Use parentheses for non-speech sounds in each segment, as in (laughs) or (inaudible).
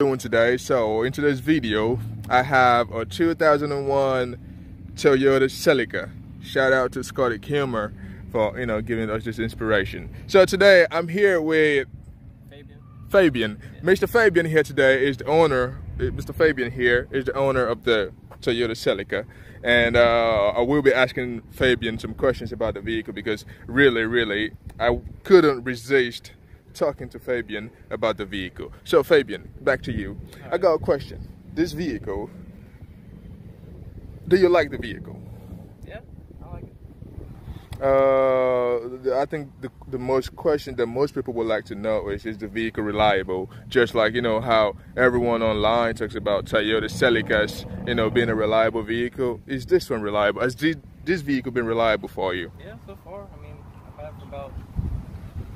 doing today. So in today's video i have a 2001 toyota celica. Shout out to scotty kilmer for you know giving us this inspiration. So today i'm here with Fabian. fabian. Mr fabian here today is the owner mr fabian here is the owner of the toyota celica. And uh, i will be asking fabian some questions about the vehicle because really really i couldn't resist talking to Fabian about the vehicle. So Fabian, back to you. Right. I got a question. This vehicle, do you like the vehicle? Yeah, I like it. Uh, I think the, the most question that most people would like to know is, is the vehicle reliable? Just like, you know, how everyone online talks about Toyota Celicas, you know, being a reliable vehicle. Is this one reliable? Has this, this vehicle been reliable for you? Yeah, so far. I mean, I've had it for about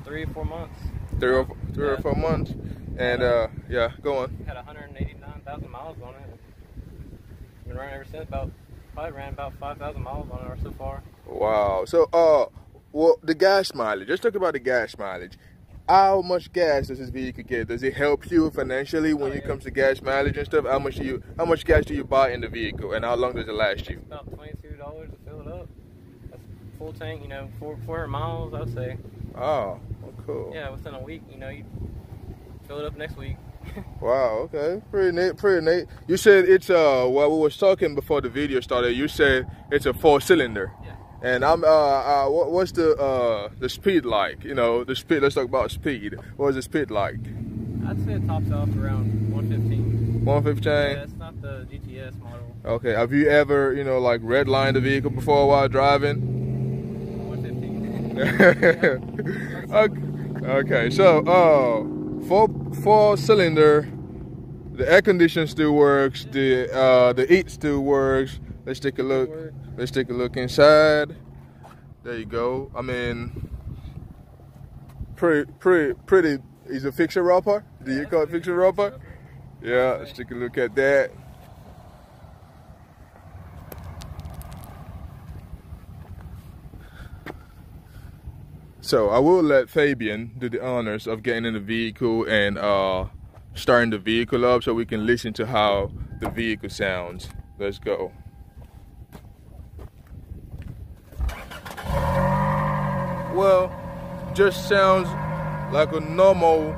three or four months three or three yeah. or four months. And uh, yeah, go on. Had 189,000 miles on it. Been running ever since. About probably ran about 5,000 miles on it so far. Wow. So uh, well, the gas mileage. Let's talk about the gas mileage. How much gas does this vehicle get? Does it help you financially when oh, yeah. it comes to gas mileage and stuff? How much do you how much gas do you buy in the vehicle, and how long does it last you? About twenty two dollars to fill it up. That's full tank, you know, four four hundred miles, I'd say. Oh, cool. Yeah, within a week, you know, you fill it up next week. (laughs) wow, okay. Pretty neat, pretty neat. You said it's uh while we was talking before the video started, you said it's a four cylinder. Yeah. And I'm uh, uh what, what's the uh the speed like? You know, the speed let's talk about speed. What is the speed like? I'd say it tops off around 115. 115? Yeah, it's not the GTS model. Okay. Have you ever, you know, like redlined the vehicle before while driving? 115. (laughs) okay. Okay, so uh, four four cylinder. The air condition still works. The uh, the heat still works. Let's take a look. Let's take a look inside. There you go. I mean, pretty pretty pretty. Is a fixture upper? Do you call it fixture upper? Yeah. Let's take a look at that. So I will let Fabian do the honors of getting in the vehicle and uh, starting the vehicle up so we can listen to how the vehicle sounds. Let's go. Well, just sounds like a normal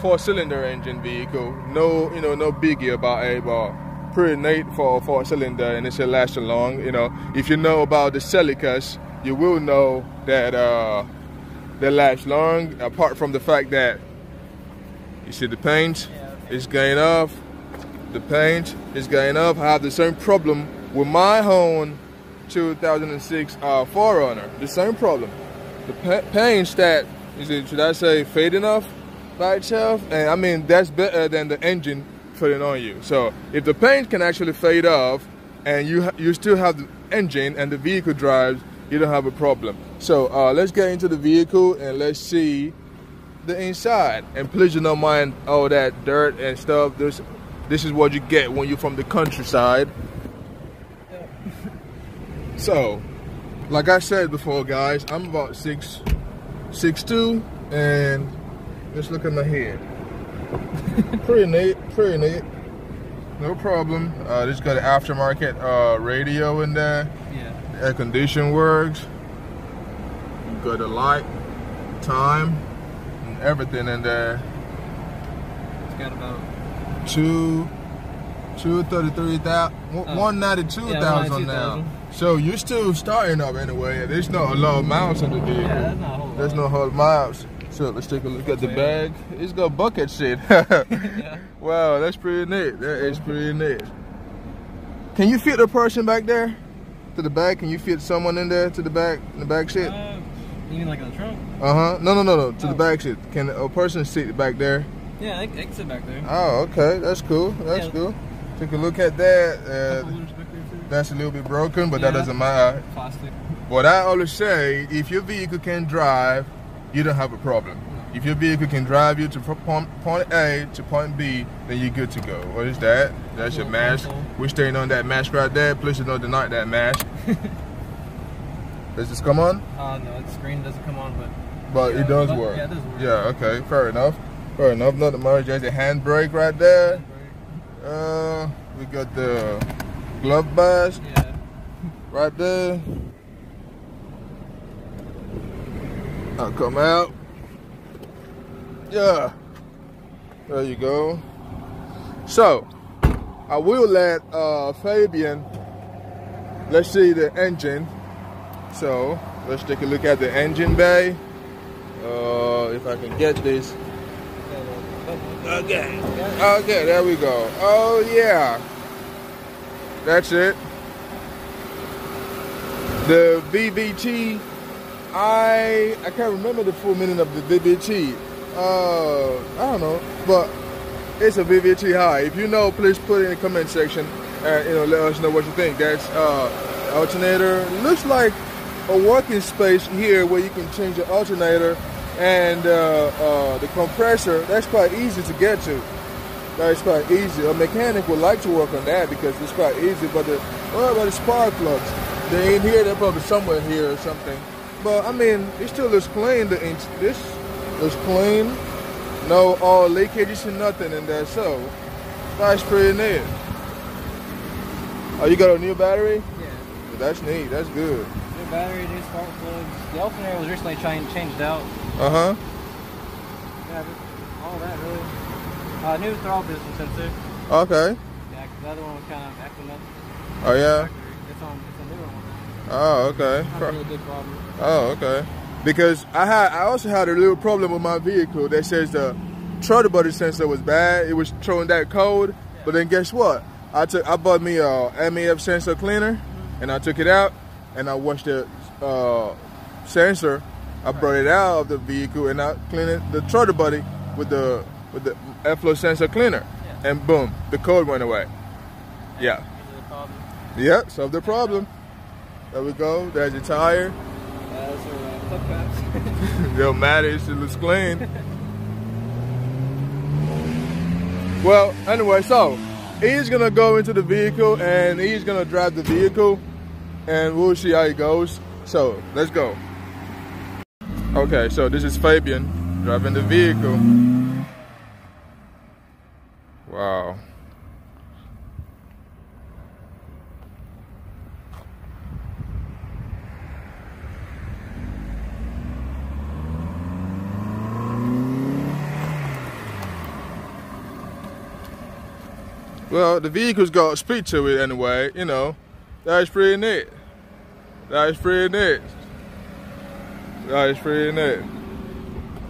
four-cylinder engine vehicle. No, you know, no biggie about it, but pretty neat for a four-cylinder and it should last long. You know, if you know about the Celicas, you will know that uh, they last long. Apart from the fact that you see the paint is going off, the paint is going off. I have the same problem with my own 2006 uh, 4Runner. The same problem. The paint that is it should I say fading off by itself, and I mean that's better than the engine putting on you. So if the paint can actually fade off, and you you still have the engine and the vehicle drives you don't have a problem. So uh, let's get into the vehicle and let's see the inside. And please do not mind all that dirt and stuff. This, this is what you get when you're from the countryside. (laughs) so, like I said before, guys, I'm about six, six two, and let's look at my head. (laughs) pretty neat, pretty neat. No problem. Uh, this got an aftermarket uh, radio in there. Yeah air condition works. You got the light, time, and everything in there. It's got about two, two thirty-three thousand, oh. one ninety-two thousand now. So you're still starting up anyway. There's not a lot of miles in the vehicle. Yeah, that's not a whole There's no whole miles. So let's take a look at the bag. It's got bucket shit. (laughs) (laughs) yeah. Wow, that's pretty neat. That is pretty neat. Can you fit the person back there? to the back? Can you fit someone in there to the back, in the back seat? Uh, you mean like in the trunk? Uh-huh. No, no, no, no. To oh. the back seat. Can a person sit back there? Yeah, they, they can sit back there. Oh, okay. That's cool. That's yeah. cool. Take a look at that. Uh, that's a little bit broken, but yeah, that doesn't matter. Plastic. What I always say, if your vehicle can drive, you don't have a problem. If your vehicle can drive you to point, point A to point B, then you're good to go. What is that? That's your mask. We're staying on that mask right there. Please don't deny that mask. (laughs) does this come on? Uh, no, the screen doesn't come on, but... But yeah, it does but, work. Yeah, it does work. Yeah, okay, fair enough. Fair enough, nothing much. There's a handbrake right there. Uh, we got the glove box Yeah. right there. I'll come out. Yeah. There you go. So, I will let uh, Fabian, let's see the engine. So, let's take a look at the engine bay. Uh, if I can get this. Okay. Okay, there we go. Oh, yeah. That's it. The VVT, I I can't remember the full meaning of the VVT. Uh, I don't know, but it's a VVT-i. If you know, please put it in the comment section and you know let us know what you think. That's uh, alternator. Looks like a working space here where you can change the alternator and uh, uh, the compressor. That's quite easy to get to. That's quite easy. A mechanic would like to work on that because it's quite easy. But the what about the spark plugs? They ain't here. They're probably somewhere here or something. But I mean, it still looks clean. The this looks clean. No all leakages and nothing in there. So that's pretty neat. Oh, you got a new battery? Yeah. That's neat. That's good. New battery, new spark plugs. The alternator was recently changed changed out. Uh huh. Yeah, all that really. Uh, new throttle distance sensor. Okay. Yeah, the other one was kind of acting up. Oh yeah. It's on. It's a newer one. Oh okay. Not a really big problem. Oh, okay. Because I had, I also had a little problem with my vehicle that says the throttle body sensor was bad. It was throwing that code. But then guess what? I took, I bought me a MAF sensor cleaner, and I took it out, and I washed the uh, sensor. I brought it out of the vehicle, and I cleaned it, the throttle body with the with the airflow sensor cleaner, Yeah. and boom, the code went away. Yeah. The problem. Yep. Solved the problem. There we go. There's your tire. Those (laughs) are uh, flip caps. Don't matter, it looks clean. well, anyway, so he's gonna go into the vehicle and he's gonna drive the vehicle and we'll see how it goes. So let's go. Okay, so this is Fabian driving the vehicle. Wow. Well, the vehicle's got speed to it anyway, you know. That's pretty neat. That's pretty neat. That is pretty neat.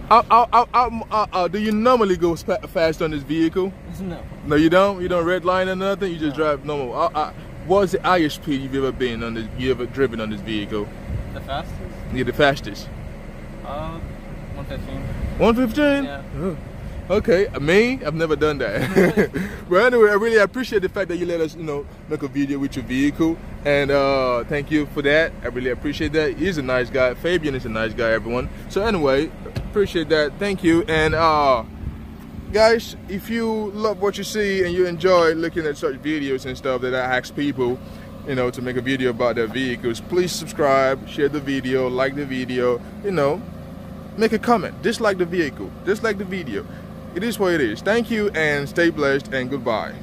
Uh, uh, uh, uh, uh, do you normally go fast on this vehicle? no. No, you don't. You don't red line or nothing. You just No. drive normal. Uh, what's the highest speed you've ever been on this? You ever driven on this vehicle? The fastest? You're the fastest. Uh, 115. 115? Yeah. Oh, Okay, me, I've never done that. (laughs) but anyway, I really appreciate the fact that you let us, you know, make a video with your vehicle, and uh, thank you for that. I really appreciate that. He's a nice guy. Fabian is a nice guy, everyone. So anyway, appreciate that. Thank you, and uh, guys, if you love what you see and you enjoy looking at such videos and stuff that I ask people, you know, to make a video about their vehicles, please subscribe, share the video, like the video, you know, make a comment, dislike the vehicle, dislike the video. It is what it is. Thank you and stay blessed and goodbye.